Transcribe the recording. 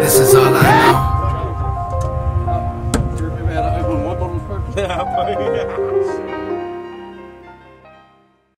this is all I know. Yeah,